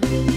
Bye.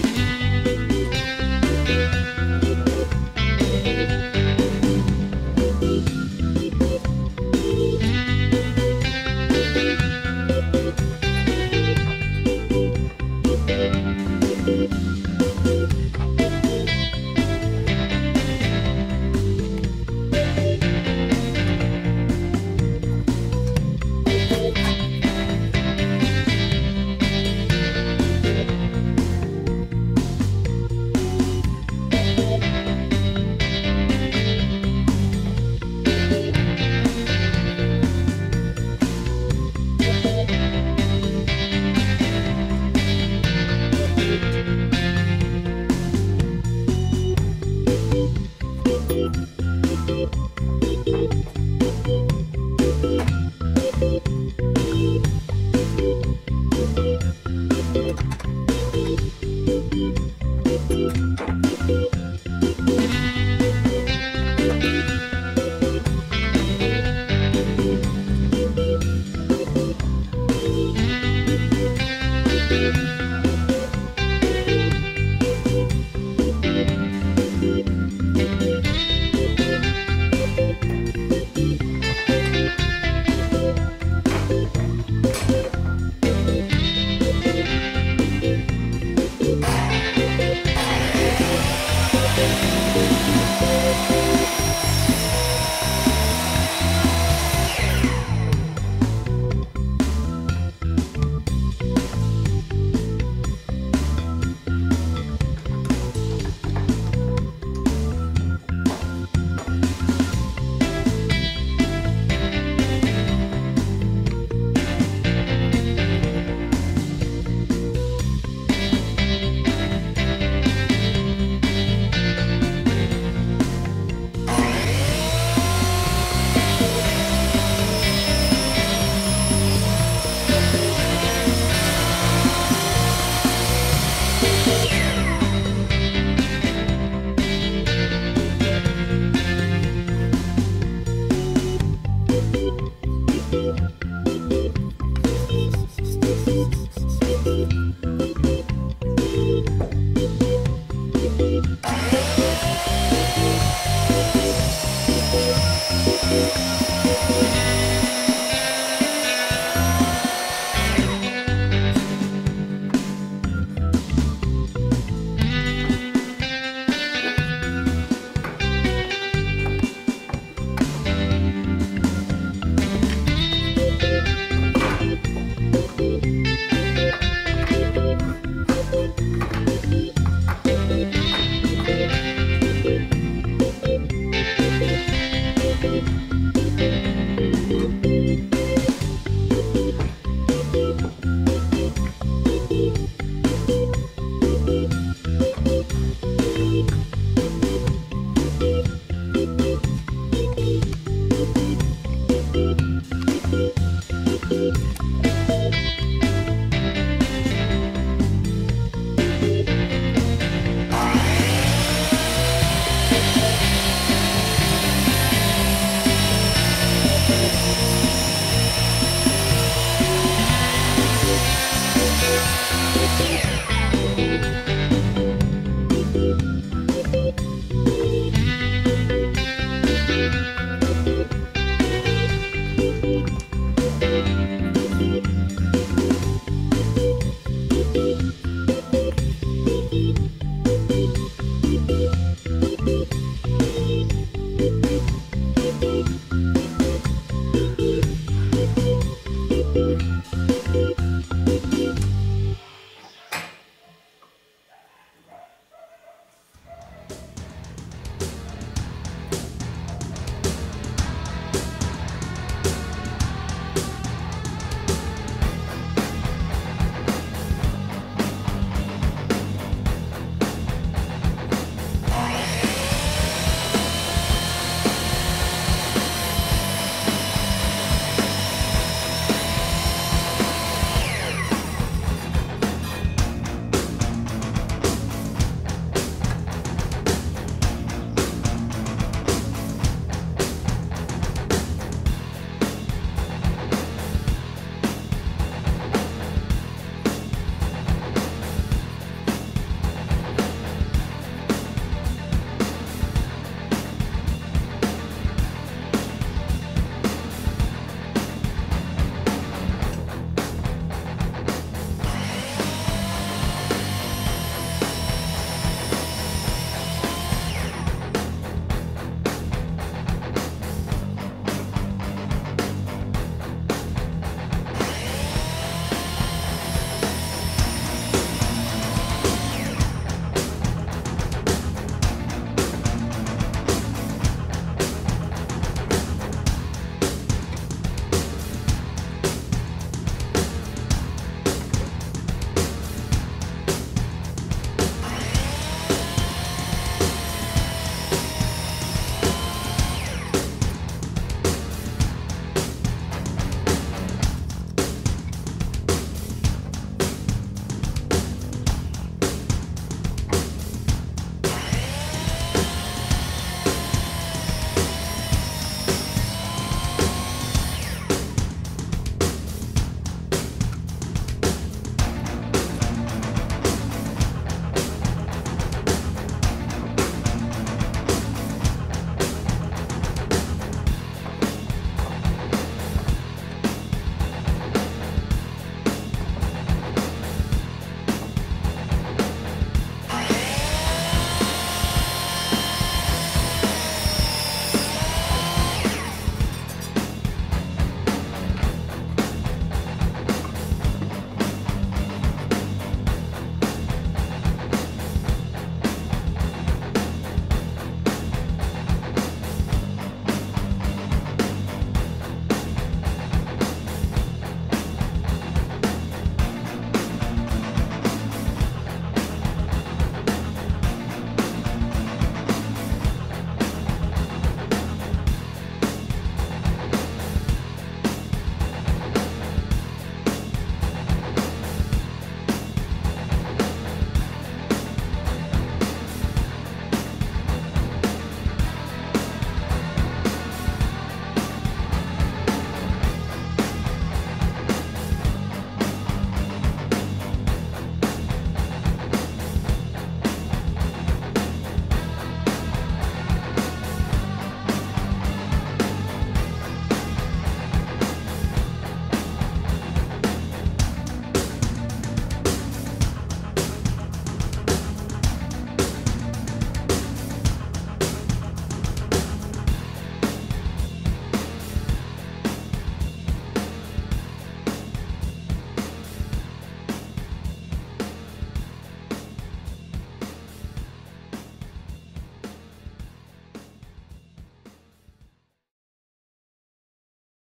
Bye.